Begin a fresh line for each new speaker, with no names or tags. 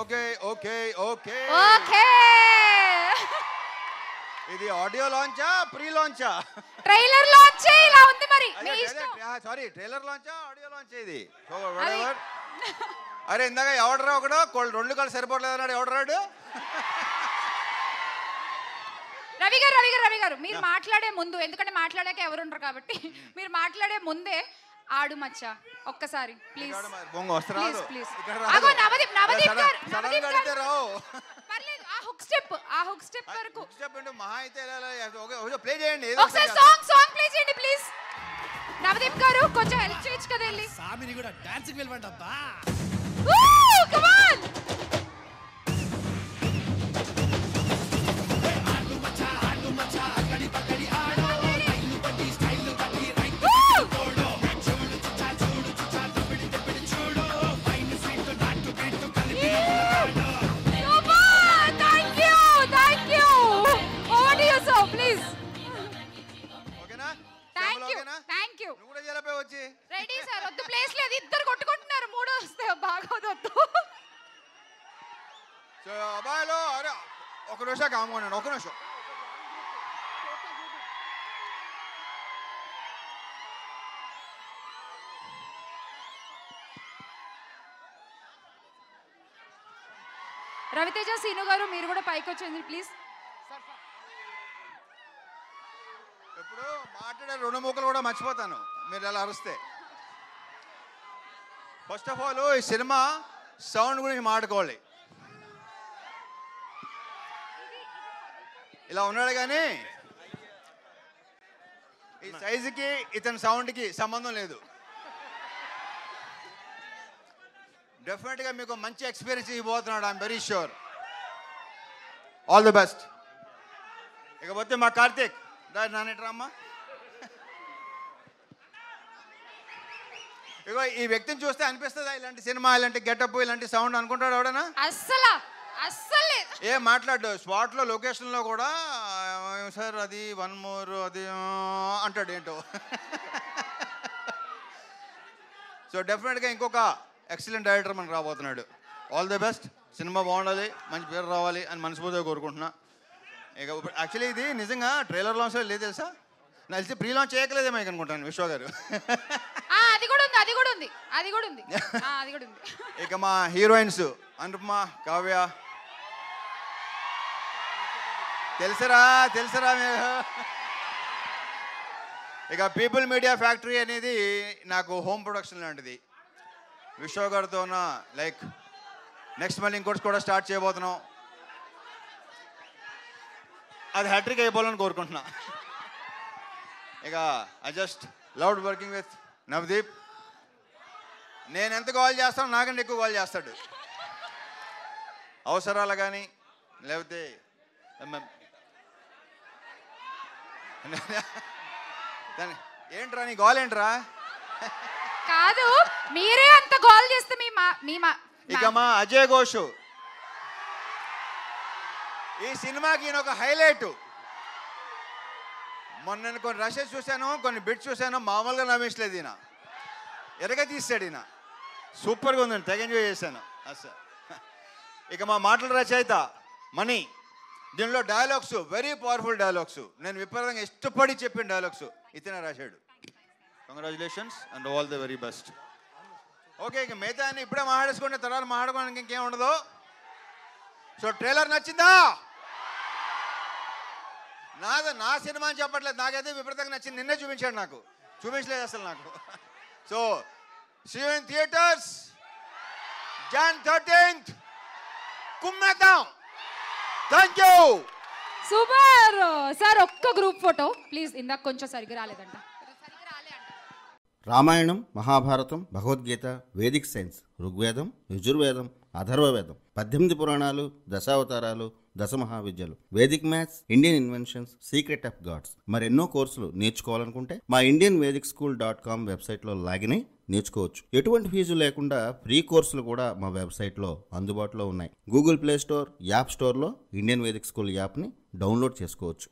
Okay okay okay.
Okay.
ఇది audio లాంచా pre లాంచా?
ట్రైలర్లో వచ్చే ఇలా ఉంది మరి మీ ఇష్టం.
సారీ ట్రైలర్ లాంచా ఆడియో లాంచ్ ఇది? So whatever. అరే ఇందాక ఎవడరా ఒకడు? రెండు కాళ్ళు సరిపోవట్లేదు అన్నాడు ఎవడరాడు
రవి గారు రవి గారు రవి గారు మీరు మాట్లాడే ముందు ఎందుకంటే మాట్లాడాక ఎవరు ఉండరు కాబట్టి మీరు మాట్లాడే ముందే ఆడు మచ్చ ఒక్కసారి ప్లీజ్ ప్లీజ్ ప్లీజ్ అగో. నవదీప్ నవదీప్ గారు నవదీప్ గారు. పర్లేదు ఆ హుక్ స్టెప్ ఆ హుక్ స్టెప్ వరకు.
స్టెప్ అంటే మహా అయితే ప్లే చేయండి
ఒకసారి సాంగ్ సాంగ్ ప్లే చేయండి ప్లీజ్ నవదీప్ గారు కొంచెం హెల్ప్ చేయొచ్చు కదా వెళ్ళి
సామిని కూడా డాన్స్కి వెళ్ళమంట అబ్బా
కమ్
నువ్వు కూడా వచ్చి.
రెడీ సార్ వద్దు ప్లేస్ లేదు ఇద్దరు కొట్టుకుంటున్నారు. మూడో వస్తే బాగోదు వద్దు.
సో అబ్బాయిలు అరే ఒక నిమిషం కామకోండి ఒక నిమిషం.
రవితేజ సీను గారు మీరు కూడా పైకి వచ్చేయండి ప్లీజ్
ఇప్పుడు మాట్లాడే రెండు కూడా మర్చిపోతాను. మీరు అలా అరుస్తే. ఫస్ట్ ఆఫ్ ఆల్ ఈ సినిమా సౌండ్ గురించి మాట్లాడుకోవాలి. ఇలా ఉన్నాడు కానీ ఈ సైజుకి ఇతని సౌండ్కి సంబంధం లేదు. డెఫినెట్గా మీకు మంచి ఎక్స్పీరియన్స్ ఇవ్వబోతున్నాడు I am very sure all the best ఇకపోతే మా కార్తీక్. దాని నానేట్రమ్మా ఇగో ఈ వ్యక్తిని చూస్తే అనిపిస్తుందా ఇలాంటి సినిమా ఇలాంటి గెటప్ ఇలాంటి సౌండ్ అనుకుంటాడు ఎవడనా?
అస్సలా అస్సలు.
ఏ మాట్లాడు స్పాట్లో లొకేషన్లో కూడా సార్ అది వన్ మోర్ అది అంటాడు ఏంటో. సో డెఫినెట్గా ఇంకొక ఎక్సలెంట్ డైరెక్టర్ మనకు రాబోతున్నాడు. ఆల్ ది బెస్ట్ సినిమా బాగుండాలి మంచి పేరు రావాలి అని మనస్ఫూర్తిగా కోరుకుంటున్నా. ఇక ఇప్పుడు యాక్చువల్లీ ఇది నిజంగా ట్రైలర్ లాంచ్ లేదు తెలుసా? నాకు తెలిసి ప్రీ లాంచ్ చేయకలేదేమో ఇక అనుకుంటాను విశ్వ గారు.
ఆ, అది కూడా ఉంది అది కూడా ఉంది అది కూడా ఉంది. ఆ, అది కూడా ఉంది.
ఇక మా హీరోయిన్స్ అనుపమ కావ్య. తెలుసరా తెలుసరా మీరు? ఇక పీపుల్ మీడియా ఫ్యాక్టరీ అనేది నాకు హోమ్ ప్రొడక్షన్ లాంటిది. విశ్వ గారితోన లైక్ నెక్స్ట్ మళ్ళీ ఇంకోటి కూడా స్టార్ట్ చేయబోతున్నాం. అది హ్యాట్రిక్ అయిపోవాలని కోరుకుంటున్నా. ఇక I just loved working with Navdeep నేను ఎంత కాల్ చేస్తానో నాకంటే ఎక్కువ కాల్ చేస్తాడు. అవసరాలు కానీ లేకపోతే ఏంట్రా నీ గోల్ ఏంట్రా?
కాదు మీరే అంత గోల్ చేస్తే మీ మా మీ మా
ఇక మా అజయ్ ఘోష్. ఈ సినిమాకి ఈయన ఒక హైలైట్. మొన్న నేను కొన్ని రషెస్ చూశాను కొన్ని బిట్స్ చూశాను మామూలుగా నవ్వించలేదు ఈయన. ఎరగ తీస్తాడు ఈయన. సూపర్గా ఉందండి తెగ ఎంజాయ్ చేశాను. అసలు ఇక మా మాటల రచయిత మనీ. దీనిలో డైలాగ్స్ వెరీ పవర్ఫుల్ డైలాగ్స్. నేను విపరీతంగా ఇష్టపడి చెప్పిన డైలాగ్స్. ఇతనే రాశాడు. Congratulations and all the very best okay ఇక మిగతా ఇప్పుడే మాట్లాడేసుకుంటే తర్వాత మాట్లాడుకోవడానికి ఇంకేం ఉండదు. సో ట్రైలర్ నచ్చిందా? నాది నా సినిమా అని చెప్పట్లేదు. నాకైతే విపరీతంగా నచ్చింది. నిన్నే చూపించాడు నాకు. చూపించలేదు అసలు నాకు. So in theatres Jan thirteenth కుమ్మేద్దాం. Thank you
super. Sir ఒక్క గ్రూప్ ఫోటో. ప్లీజ్ ఇందాక కొంచెం సరిగ్గా రాలేదంట. సరిగ్గా రాలే అంట
రామాయణం మహాభారతం భగవద్గీత వేదిక్ సైన్స్ ఋగ్వేదం యజుర్వేదం అథర్వవేదం పద్దెనిమిది పురాణాలు దశావతారాలు దశ మహావిద్యలు Vedic maths Indian inventions secret of gods. మరెన్నో కోర్సులు నేర్చుకోవాలనుకుంటే మా Indian Vedic school dot com వెబ్సైట్లో లాగిన్ అయి నేర్చుకోవచ్చు. ఎటువంటి ఫీజు లేకుండా ఫ్రీ కోర్సులు కూడా మా వెబ్సైట్లో అందుబాటులో ఉన్నాయి. గూగుల్ ప్లే స్టోర్ యాప్ స్టోర్లో ఇండియన్ వేదిక్ స్కూల్ యాప్ని డౌన్లోడ్ చేసుకోవచ్చు.